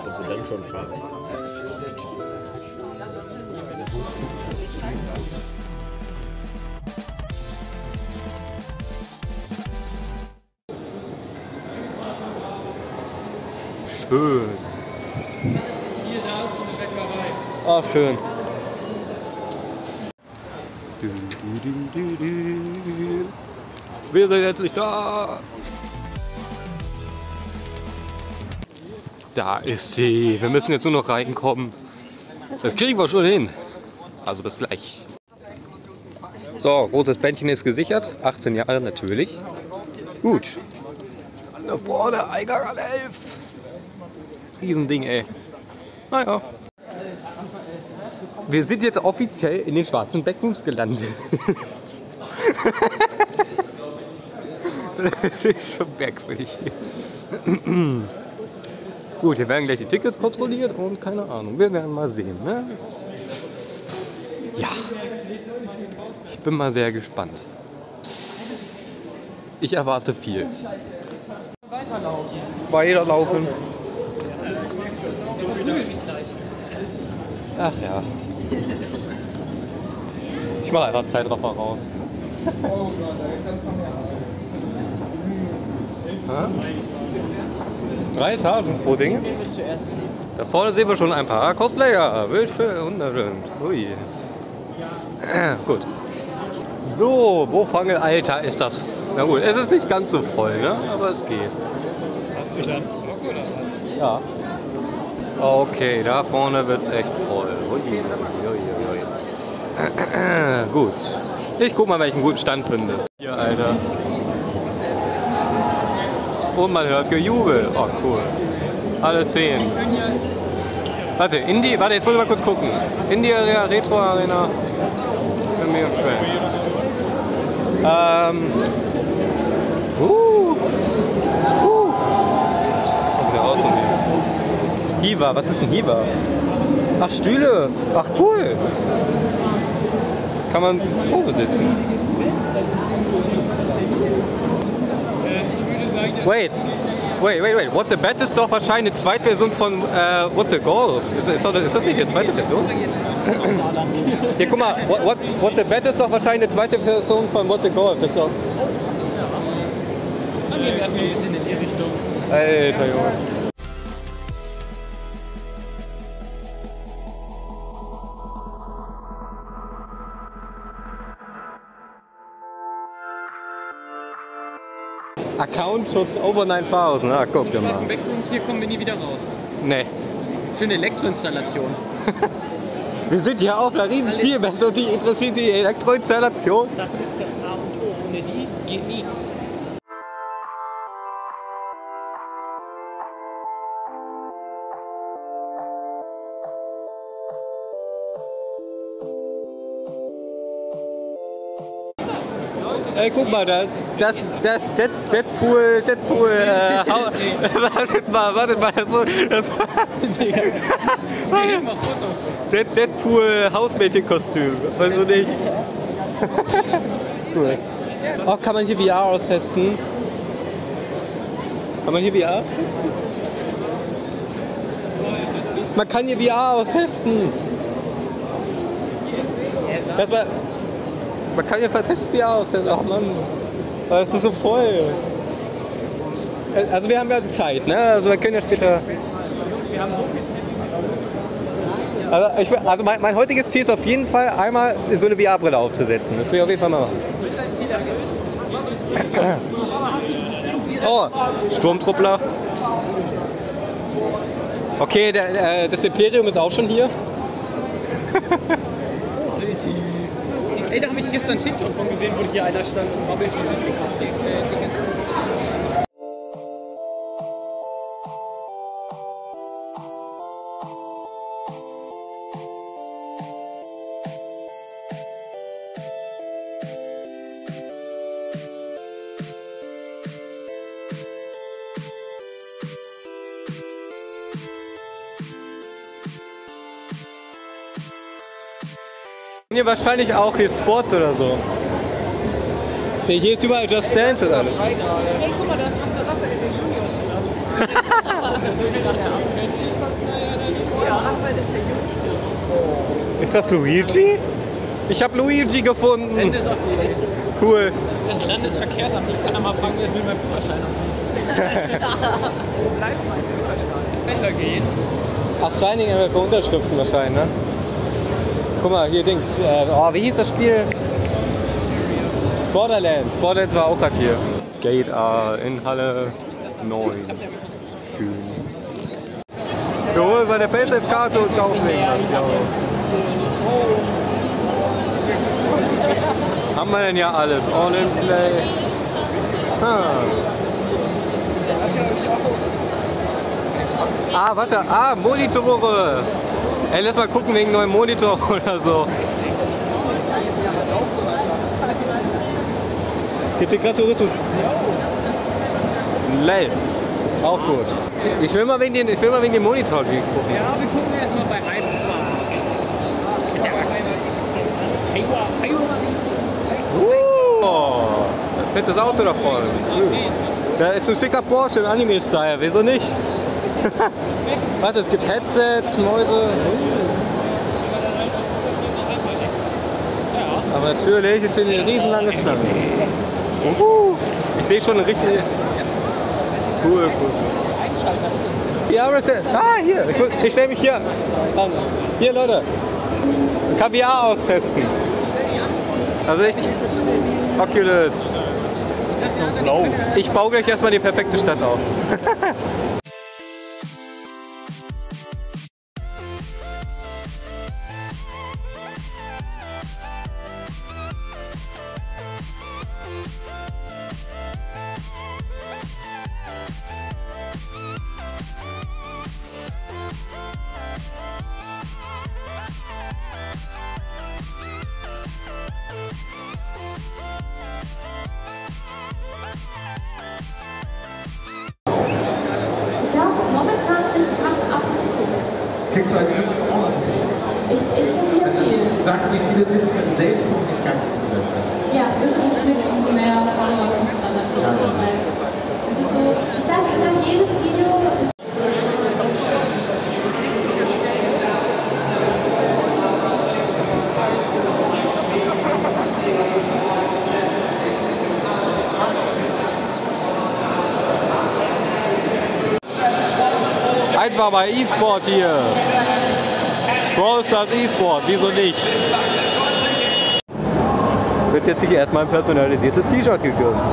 Als ob wir dann schon fahren. Schön. Hier, da ist eine Bäckerei. Ah, schön. Wir sind endlich da. Da ist sie. Wir müssen jetzt nur noch reinkommen. Das kriegen wir schon hin. Also bis gleich. So, rotes Bändchen ist gesichert. 18 Jahre natürlich. Gut. Da vorne Eingang an 11. Riesending, ey. Naja. Wir sind jetzt offiziell in den schwarzen Backrooms gelandet. das ist schon merkwürdig. Gut, hier werden gleich die Tickets kontrolliert und keine Ahnung. Wir werden mal sehen. Ne? Ja. Ich bin mal sehr gespannt. Ich erwarte viel. Weiterlaufen. Weiterlaufen. Ach ja. Ich mache einfach Zeitraffer raus. Hä? Drei Etagen pro Ding. Da vorne sehen wir schon ein paar Cosplayer. Wild wunderschön. Ui. Gut. So, Wofangel, Alter, ist das. Na gut, es ist nicht ganz so voll, ne? aber es geht. Hast du dann Bock oder was? Ja. Okay, da vorne wird's echt voll. Ui, ui, ui, ui. Gut. Ich guck mal, welchen guten Stand finde. Hier, Alter. Und man hört Gejubel. Oh, cool. Alle zehn. Warte, Indie, warte, jetzt muss ich mal kurz gucken. Indie Area, Retro Arena. Ähm. Uh. Uh. Kommt der raus hier. Hiva, was ist ein Hiva? Ach, Stühle. Ach, cool. Kann man Probe sitzen. Äh, ich würde sagen, das Wait. Wait, wait, wait. What the Bet ist doch wahrscheinlich eine Zweitversion von äh, What the Golf. Ist, ist, ist das nicht die zweite Version? Hier, guck mal. What, what, what the Bet ist doch wahrscheinlich eine zweite Version von What the Golf. Das ist doch... dann gehen wir erstmal ein bisschen in die Richtung. Alter Junge. Account-Schutz over 9000. Ah, guck dir Schwarzen mal. Backrooms, hier kommen wir nie wieder raus. Nee. Schöne Elektroinstallation. Wir sind hier auf einer riesen Spielmesse und die interessiert die Elektroinstallation. Das ist das A und O. Ohne die geht nichts. Ey, guck mal, das, das, das Dead, Deadpool, Deadpool, äh, wartet mal, wartet mal, das, das. Dead, Deadpool Hausmädchenkostüm, weißt du nicht? cool. Oh, kann man hier VR austesten? Kann man hier VR austesten? Man kann hier VR austesten. Das war, man kann hier tatsächlich VR austesten. Ach Mann, aber es ist so voll. Also wir haben ja Zeit, ne? Also wir können ja später... Wir haben so viel Also, ich, also mein, mein heutiges Ziel ist auf jeden Fall, einmal so eine VR-Brille aufzusetzen. Das will ich auf jeden Fall mal machen. Oh, Sturmtruppler. Okay, der, äh, das Imperium ist auch schon hier. Ey, da habe ich gestern TikTok von gesehen, wo hier einer stand und Bubble Tea sich gefasst. Äh, Hier wahrscheinlich auch hier Sports oder so. Nee, hier ist überall Just Dance oder nicht? Hey, guck mal, da ist was für Raphael der Junior. Ist das Luigi? Ich habe Luigi gefunden. Cool. Das Landesverkehrsamt. Ich kann da mal fragen, wie das mit meinem Führerschein aussieht. Wo bleibt mein Führerschein? Weitergehen. Ach, Signing für Unterschriften wahrscheinlich, ne? Guck mal, hier Dings. Äh, oh, wie hieß das Spiel? Borderlands. Borderlands war auch gerade hier. Gate A in Halle 9. Schön. Wir holen mal eine PaySafe-Karte und kaufen das. Ja. Haben wir denn ja alles? All in Play. Ah. Ah, warte. Ah, Monitore. Ey, lass mal gucken wegen neuen Monitor oder so. Gibt den Tourismus. Lell. Auch gut. Ich will mal wegen den, ich will mal wegen dem Monitor gucken. Ja, wir gucken erstmal bei Hyper X. Uh, fettes Auto da vorne. Da ist ein schicker Porsche im Anime-Style. Wieso nicht? Warte, es gibt Headsets, Mäuse. Aber natürlich ist hier eine riesenlange Schlange. Uhu. Ich sehe schon eine richtige. Cool, cool. Ja, ist- ah, hier. Ich, ich stelle mich hier an. Hier, Leute. KVA austesten. Also echt. Oculus. Ich baue gleich erstmal die perfekte Stadt auf. als du auch noch ein bisschen. Ich, ich probiere viel. Du sagst, wie viele Tipps du selbst noch nicht ganz umgesetzt hast. Ja, das ist mit umso mehr Follower kommt dann natürlich. Weil es ist so, ich sage immer, jedes Video ist Einfach bei E-Sport hier. Brawl Stars E-Sport, wieso nicht? Wird jetzt hier erstmal ein personalisiertes T-Shirt gegönnt.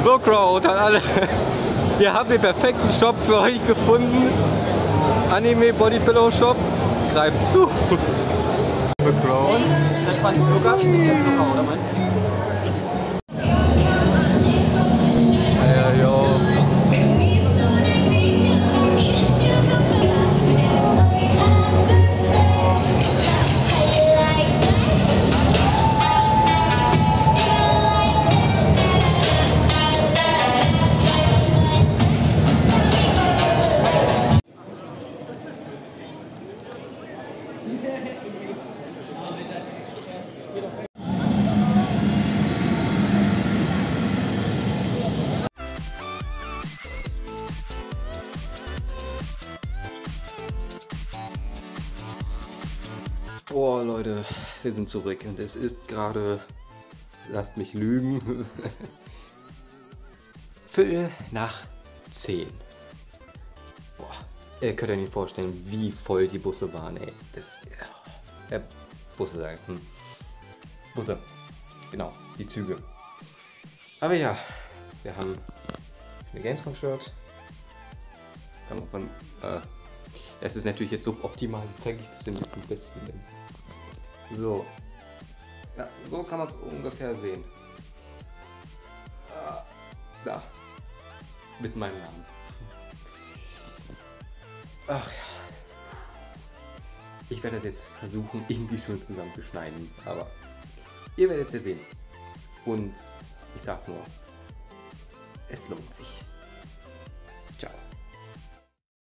So Crow, dann alle. Wir haben den perfekten Shop für euch gefunden. Anime Body Pillow Shop. Greift zu. Für Crow. Das fand ich Lukas. Boah, Leute, wir sind zurück und es ist gerade, lasst mich lügen, Viertel nach zehn. Boah, ihr könnt euch nicht vorstellen, wie voll die Busse waren, ey. Das, äh, Busse sagen, hm. Busse, genau, die Züge. Aber ja, wir haben eine Gamescom-Shirt. Man von, äh, es ist natürlich jetzt suboptimal, wie zeige ich das denn jetzt am besten? So. Ja, so kann man es ungefähr sehen. Ah, Da. Mit meinem Namen. Ach ja. Ich werde das jetzt versuchen, irgendwie schön zusammenzuschneiden. Aber ihr werdet es ja sehen. Und ich sag nur, es lohnt sich.